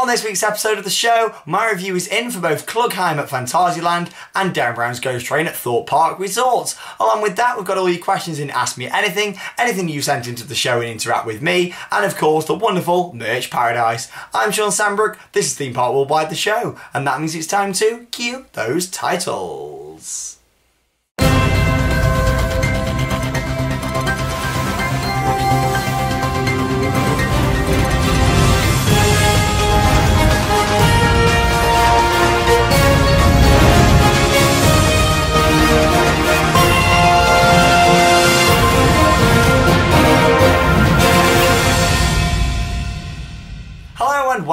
On this week's episode of the show, my review is in for both Klugheim at Phantasialand and Derren Brown's Ghost Train at Thorpe Park Resorts. Along with that, we've got all your questions in Ask Me Anything, anything you sent into the show and interact with me, and of course the wonderful Merch Paradise. I'm Shawn Sanbrooke, this is Theme Park Worldwide the show, and that means it's time to cue those titles.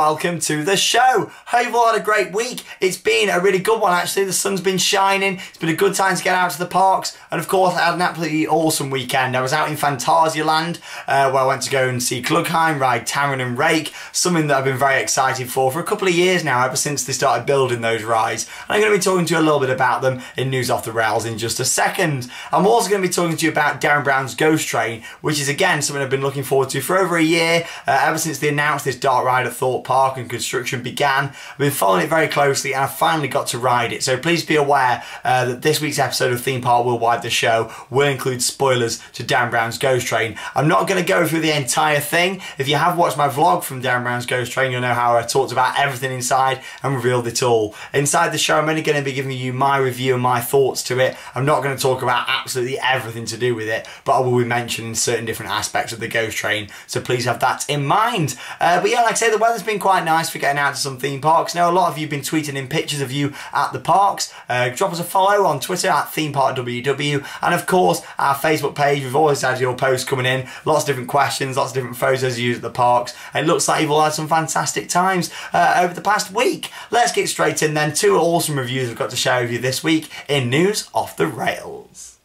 Welcome to the show. Hope you've all had a great week. It's been a really good one actually. The sun's been shining. It's been a good time to get out to the parks. And of course I had an absolutely awesome weekend. I was out in Phantasialand uh, where I went to go and see Klugheim, ride Taron and Raik. Something that I've been very excited for for a couple of years now ever since they started building those rides. And I'm going to be talking to you a little bit about them in News Off the Rails in just a second. I'm also going to be talking to you about Derren Brown's Ghost Train which is again something I've been looking forward to for over a year uh, ever since they announced this dark ride at Thorpe Park and construction began. I've been following it very closely and I finally got to ride it. So please be aware uh, that this week's episode of Theme Park Worldwide the show will include spoilers to Dan Brown's Ghost Train. I'm not going to go through the entire thing. If you have watched my vlog from Dan Brown's Ghost Train, you'll know how I talked about everything inside and revealed it all. Inside the show, I'm only going to be giving you my review and my thoughts to it. I'm not going to talk about absolutely everything to do with it, but I will be mentioning certain different aspects of the Ghost Train. So please have that in mind. Uh, but yeah, like I say, the weather's been quite nice for getting out to some theme parks. Now, a lot of you have been tweeting in pictures of you at the parks. Uh, drop us a follow on Twitter at ThemeParkWW. And of course, our Facebook page. We've always had your posts coming in. Lots of different questions, lots of different photos you at the parks. It looks like you've all had some fantastic times uh, over the past week. Let's get straight in then. Two awesome reviews we've got to share with you this week in News Off the Rails.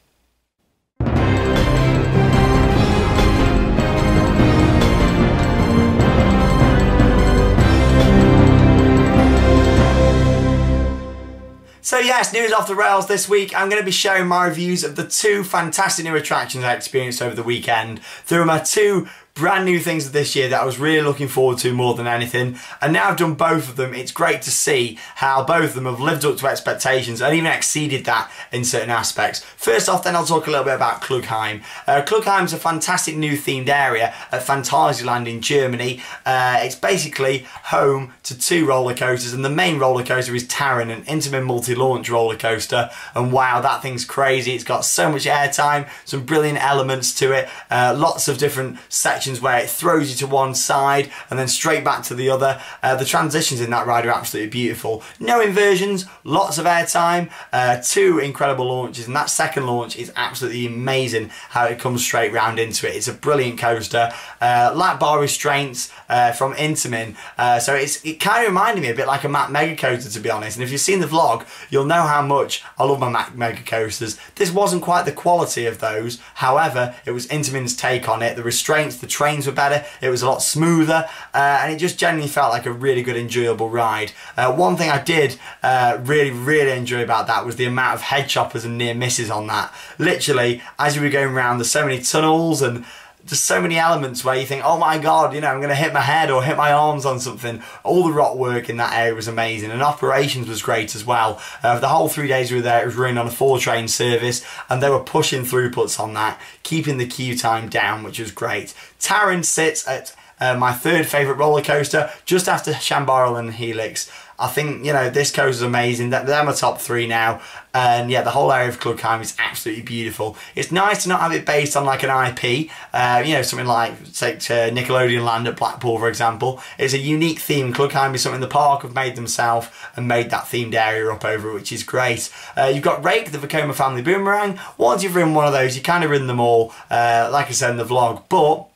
So yes, news off the rails this week. I'm going to be sharing my reviews of the two fantastic new attractions I experienced over the weekend through my two brand new things this year that I was really looking forward to more than anything. And now I've done both of them, it's great to see how both of them have lived up to expectations and even exceeded that in certain aspects. First off, then I'll talk a little bit about Klugheim. Uh, Klugheim's a fantastic new themed area at Phantasialand in Germany. Uh, it's basically home to two roller coasters, and the main roller coaster is Taron, an Intamin multi-launch roller coaster. And wow, that thing's crazy. It's got so much airtime, some brilliant elements to it, uh, lots of different sections where it throws you to one side and then straight back to the other. Uh, the transitions in that ride are absolutely beautiful. No inversions, lots of airtime, uh, two incredible launches, and that second launch is absolutely amazing how it comes straight round into it. It's a brilliant coaster. Uh, lap bar restraints uh, from Intamin, uh, so it's it kind of reminded me a bit like a Mack Mega Coaster to be honest. And if you've seen the vlog, you'll know how much I love my Mack Mega Coasters. This wasn't quite the quality of those, however, it was Intamin's take on it. The restraints, the trains were better, it was a lot smoother, uh, and it just generally felt like a really good, enjoyable ride. Uh, one thing I did uh, really, really enjoy about that was the amount of head choppers and near misses on that. Literally, as you were going around, there's so many tunnels and there's so many elements where you think, oh my god, you know, I'm going to hit my head or hit my arms on something. All the rock work in that area was amazing, and operations was great as well. Uh, the whole three days we were there, it was running on a four train service, and they were pushing throughputs on that, keeping the queue time down, which was great. Taron sits at uh, my third favourite roller coaster, just after Shambhala and Helix. I think, you know, this coaster is amazing. They're my top three now. And yeah, the whole area of Klugheim is absolutely beautiful. It's nice to not have it based on like an IP, uh, you know, something like, say, Nickelodeon Land at Blackpool, for example. It's a unique theme. Klugheim is something the park have made themselves and made that themed area up over, which is great. Uh, you've got Raik, the Vekoma family boomerang. Once you've ridden one of those, you kind of ridden them all, uh, like I said in the vlog. But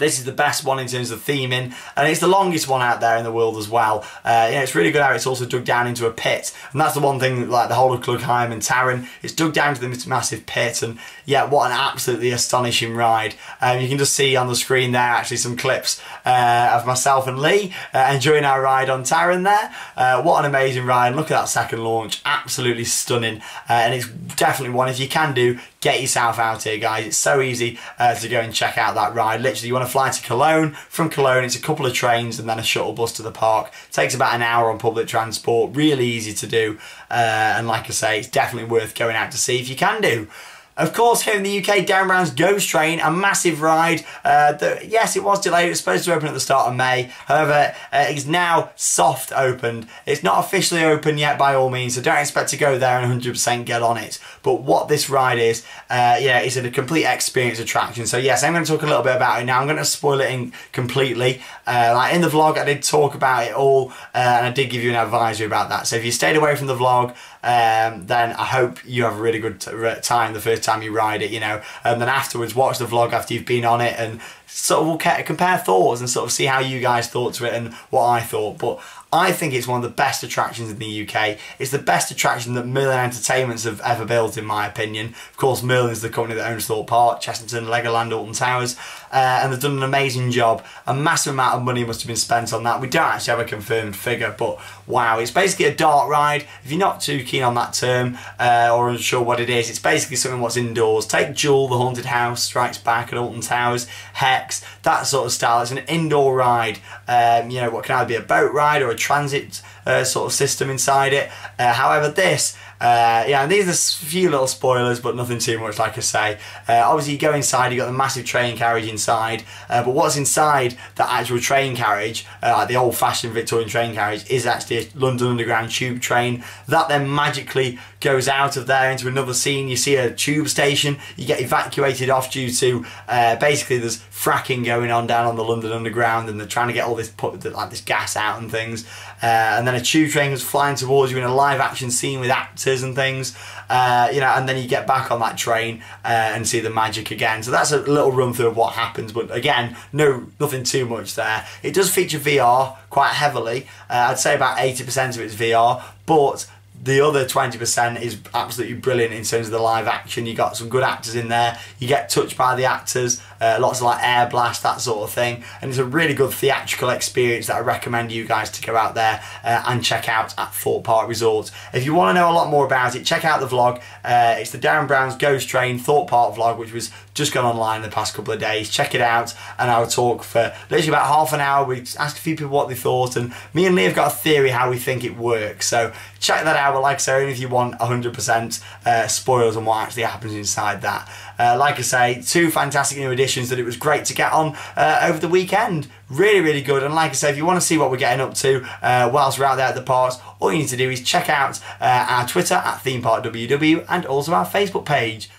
this is the best one in terms of theming, and it's the longest one out there in the world as well. Uh, yeah, it's really good how it's also dug down into a pit, and that's the one thing, like the whole of Klugheim and Taron, it's dug down to this massive pit, and yeah, what an absolutely astonishing ride. Um, you can just see on the screen there actually some clips uh, of myself and Lee uh, enjoying our ride on Taron there. Uh, what an amazing ride, look at that second launch, absolutely stunning, uh, and it's definitely one, if you can do, get yourself out here, guys. It's so easy uh, to go and check out that ride. Literally, you want to fly to Cologne. From Cologne, it's a couple of trains and then a shuttle bus to the park. It takes about an hour on public transport. Really easy to do. Uh, and like I say, it's definitely worth going out to see if you can do. Of course, here in the UK, Derren Brown's Ghost Train, a massive ride. Uh, yes, it was delayed. It was supposed to open at the start of May. However, uh, it's now soft opened. It's not officially open yet by all means, so don't expect to go there and 100% get on it. But what this ride is, uh, yeah, it's a complete experience attraction. So yes, I'm going to talk a little bit about it now. I'm going to spoil it in completely. Uh, like in the vlog, I did talk about it all, uh, and I did give you an advisory about that. So if you stayed away from the vlog, um, then I hope you have a really good time the first time you ride it, you know, and then afterwards watch the vlog after you've been on it and sort of we'll compare thoughts and sort of see how you guys thought to it and what I thought. But I think it's one of the best attractions in the UK. It's the best attraction that Merlin Entertainments have ever built, in my opinion. Of course, Merlin is the company that owns Thorpe Park, Chessington, Legoland, Alton Towers, uh, and they've done an amazing job. A massive amount of money must have been spent on that. We don't actually have a confirmed figure, but wow, it's basically a dark ride. If you're not too keen on that term uh, or unsure what it is, it's basically something what's indoors. Take Duel, the Haunted House, Strikes Back at Alton Towers, Hex, that sort of style. It's an indoor ride. Um, you know, what can either be a boat ride or a transit uh, sort of system inside it. Uh, however, this uh, yeah, and these are a few little spoilers, but nothing too much, like I say. Uh, obviously, you go inside, you've got the massive train carriage inside, uh, but what's inside that actual train carriage, uh, like the old fashioned Victorian train carriage, is actually a London Underground tube train that then magically goes out of there into another scene. You see a tube station, you get evacuated off due to uh, basically there's fracking going on down on the London Underground, and they're trying to get all this put like this gas out and things. Uh, and then a tube train is flying towards you in a live action scene with actors and things, uh, you know, and then you get back on that train uh, and see the magic again. So that's a little run through of what happens, but again, no, nothing too much there. It does feature VR quite heavily. Uh, I'd say about 80% of it's VR, but the other 20% is absolutely brilliant in terms of the live action. You got some good actors in there. You get touched by the actors, uh, lots of like air blast, that sort of thing. And it's a really good theatrical experience that I recommend you guys to go out there uh, and check out at Thorpe Park Resort. If you want to know a lot more about it, check out the vlog. Uh, it's the Derren Brown's Ghost Train Thorpe Park vlog, which was just gone online in the past couple of days. Check it out, and I'll talk for literally about half an hour. We asked a few people what they thought, and me and Lee have got a theory how we think it works. So check that out. But like I say, if you want 100% uh, spoilers on what actually happens inside that. Uh, like I say, two fantastic new additions that it was great to get on uh, over the weekend. Really, really good. And like I say, if you want to see what we're getting up to uh, whilst we're out there at the parks, all you need to do is check out uh, our Twitter at ThemeParkWW and also our Facebook page.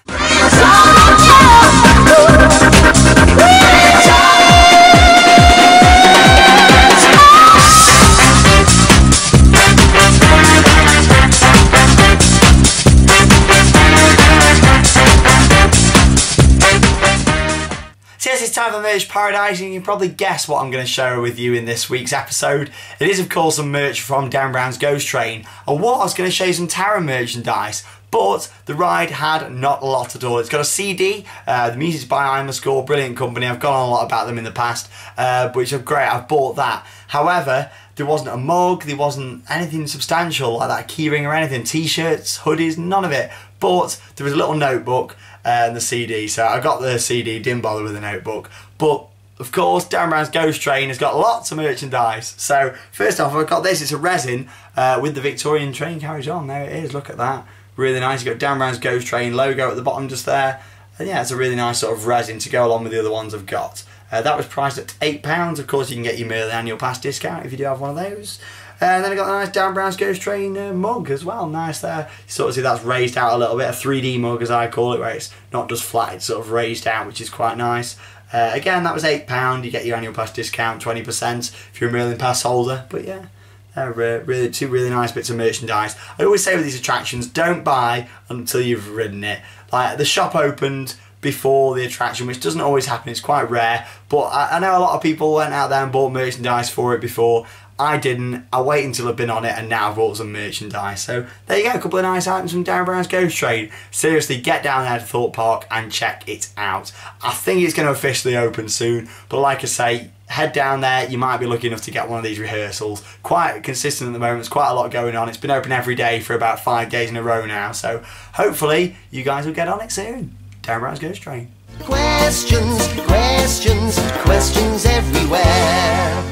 Time for Merch Paradise, and you can probably guess what I'm going to share with you in this week's episode. It is, of course, some merch from Dan Brown's Ghost Train. I was going to show you some Taron merchandise, but the ride had not a lot at all. It's got a CD, uh, the music's by Imascore, brilliant company. I've gone on a lot about them in the past, uh, which are great. I've bought that. However, there wasn't a mug, there wasn't anything substantial like that keyring or anything. T-shirts, hoodies, none of it. But there was a little notebook and the CD. So I got the CD, didn't bother with the notebook. But of course, Derren Brown's Ghost Train has got lots of merchandise. So first off, I've got this. It's a resin uh, with the Victorian train carriage on. There it is. Look at that. Really nice. You've got Derren Brown's Ghost Train logo at the bottom just there. And yeah, it's a really nice sort of resin to go along with the other ones I've got. Uh, that was priced at £8. Of course, you can get your Merlin annual pass discount if you do have one of those. And then I got a nice Dan Brown's Ghost Train uh, mug as well, nice there. You sort of see that's raised out a little bit, a 3D mug as I call it, where it's not just flat, it's sort of raised out, which is quite nice. Uh, again, that was £8, you get your annual pass discount, 20% if you're a Merlin Pass holder, but yeah. They're uh, really two really nice bits of merchandise. I always say with these attractions, don't buy until you've ridden it. Like the shop opened before the attraction, which doesn't always happen. It's quite rare, but I, I know a lot of people went out there and bought merchandise for it before. I didn't. I wait until I've been on it and now I've bought some merchandise. So there you go, a couple of nice items from Derren Brown's Ghost Train. Seriously, get down there to Thorpe Park and check it out. I think it's going to officially open soon, but like I say, head down there. You might be lucky enough to get one of these rehearsals. Quite consistent at the moment. There's quite a lot going on. It's been open every day for about five days in a row now. So hopefully you guys will get on it soon. Brown's Ghost Train. Questions, questions, questions everywhere.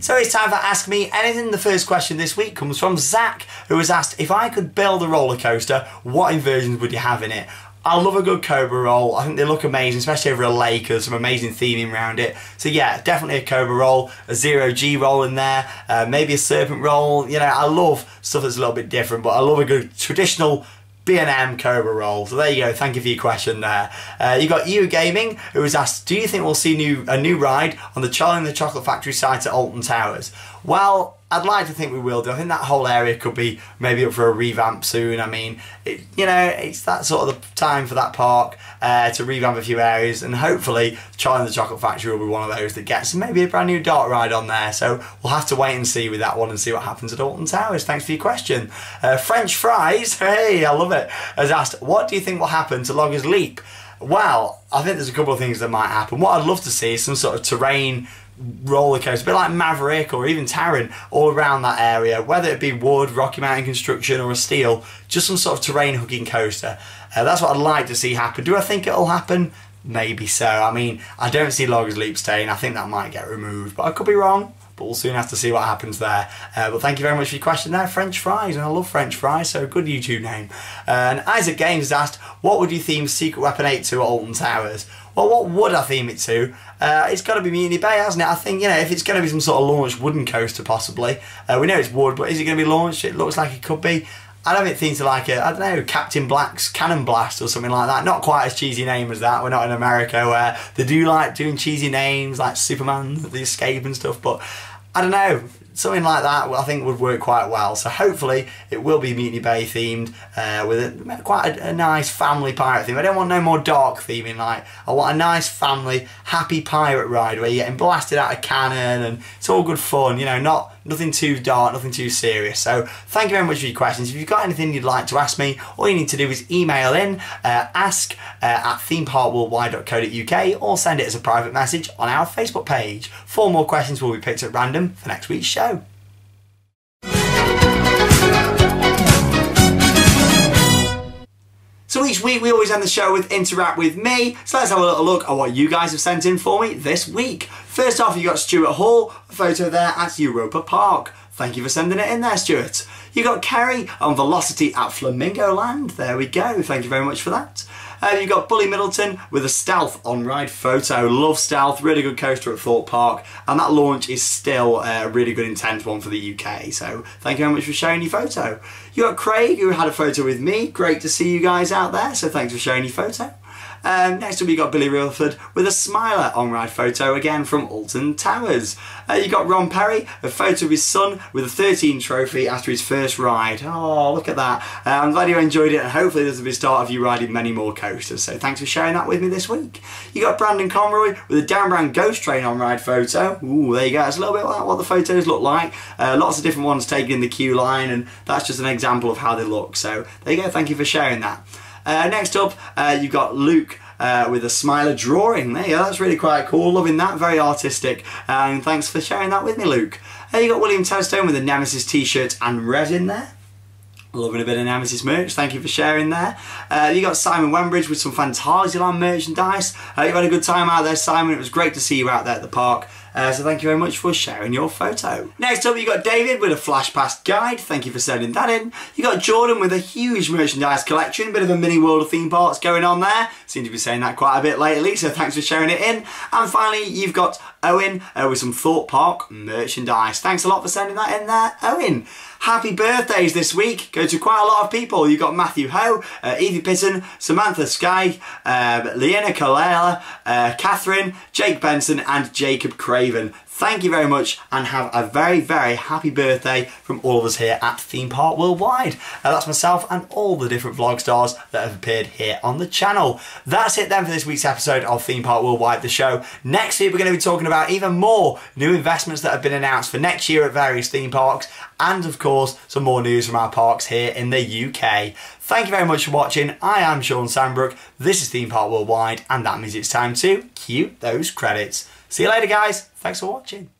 So it's time for Ask Me Anything. The first question this week comes from Zach, who has asked if I could build a roller coaster, what inversions would you have in it? I love a good Cobra roll. I think they look amazing, especially over a lake. There's some amazing theming around it. So yeah, definitely a Cobra roll, a zero G roll in there, uh, maybe a serpent roll. You know, I love stuff that's a little bit different, but I love a good traditional B&M Cobra roll. So there you go. Thank you for your question there. Uh, you got you gaming who was asked, do you think we'll see new a new ride on the Charlie and the Chocolate Factory site at Alton Towers? Well, I'd like to think we will do. I think that whole area could be maybe up for a revamp soon. I mean, it, you know, it's that sort of the time for that park uh, to revamp a few areas, and hopefully, Charlie and the Chocolate Factory will be one of those that gets maybe a brand new dark ride on there. So we'll have to wait and see with that one and see what happens at Alton Towers. Thanks for your question. Uh, French fries, hey, I love it. Has asked, what do you think will happen to Loggers Leap? Well, I think there's a couple of things that might happen. What I'd love to see is some sort of terrain roller coaster, a bit like Maverick or even Taron, all around that area, whether it be wood, Rocky Mountain construction, or a steel, just some sort of terrain hugging coaster. Uh, that's what I'd like to see happen. Do I think it'll happen? Maybe so. I mean, I don't see Loggers Leap staying. I think that might get removed, but I could be wrong. But we'll soon have to see what happens there. Uh, but thank you very much for your question there, French fries, and I love French fries, so good YouTube name. Uh, and Isaac Games asked, what would you theme Secret Weapon 8 to at Alton Towers? Well, what would I theme it to? Uh, it's got to be Mutiny Bay, hasn't it? I think, you know, if it's going to be some sort of launch wooden coaster, possibly. Uh, we know it's wood, but is it going to be launched? It looks like it could be. I'd have it themed to like a, I don't know, Captain Black's Cannon Blast or something like that. Not quite as cheesy name as that. We're not in America where they do like doing cheesy names like Superman, the Escape and stuff, but I don't know something like that I think would work quite well. So hopefully it will be Mutiny Bay themed uh, with a, quite a, a, nice family pirate theme. I don't want no more dark theming. Like I want a nice family happy pirate ride where you're getting blasted out of cannon and it's all good fun. You know, not nothing too dark, nothing too serious. So thank you very much for your questions. If you've got anything you'd like to ask me, all you need to do is email in uh, ask uh, at themeparkworldwide.co.uk or send it as a private message on our Facebook page. Four more questions will be picked at random for next week's show. So each week we always end the show with Interact with me. So let's have a little look at what you guys have sent in for me this week. First off, you got Stuart Hall, a photo there at Europa Park. Thank you for sending it in there, Stuart. You got Kerry on Velocity at Flamingo Land. There we go. Thank you very much for that. Uh, you've got Bully Middleton with a Stealth on-ride photo. Love Stealth, really good coaster at Thorpe Park. And that launch is still a really good intense one for the UK. So thank you very much for sharing your photo. You got Craig who had a photo with me. Great to see you guys out there. So thanks for sharing your photo. Um, next up, you got Billy Reelford with a smiler on-ride photo again from Alton Towers. Uh, you got Ron Perry, a photo of his son with a 13 trophy after his first ride. Oh, look at that. Uh, I'm glad you enjoyed it and hopefully this will be the start of you riding many more coasters. So thanks for sharing that with me this week. You got Brandon Conroy with a Derren Brown Ghost Train on-ride photo. Ooh, there you go. It's a little bit like what the photos look like. Uh, lots of different ones taken in the queue line and that's just an example of how they look. So there you go. Thank you for sharing that. Uh, next up, uh, you've got Luke uh, with a smiler drawing. There you go, that's really quite cool. Loving that, very artistic. And thanks for sharing that with me, Luke. Uh, you got William Toadstone with a Nemesis t-shirt and resin there. Loving a bit of Nemesis merch, thank you for sharing there. Uh, you got Simon Wembridge with some Phantasialand merchandise. Uh, you've had a good time out there, Simon. It was great to see you out there at the park. Uh, so thank you very much for sharing your photo. Next up, you got David with a Flash Pass guide. Thank you for sending that in. You got Jordan with a huge merchandise collection. A bit of a mini world of theme parks going on there. Seem to be saying that quite a bit lately, so thanks for sharing it in. And finally, you've got Owen uh, with some Thorpe Park merchandise. Thanks a lot for sending that in there, Owen. Happy birthdays this week go to quite a lot of people. You've got Matthew Ho, uh, Evie Pitton, Samantha Sky, uh, Leanna Kalala, uh, Catherine, Jake Benson and Jacob Craven. Thank you very much and have a very, very happy birthday from all of us here at Theme Park Worldwide. Uh, that's myself and all the different vlog stars that have appeared here on the channel. That's it then for this week's episode of Theme Park Worldwide, the show. Next week, we're going to be talking about even more new investments that have been announced for next year at various theme parks and, of course, some more news from our parks here in the UK. Thank you very much for watching. I am Shawn Sanbrooke. This is Theme Park Worldwide, and that means it's time to cue those credits. See you later, guys. Thanks for watching.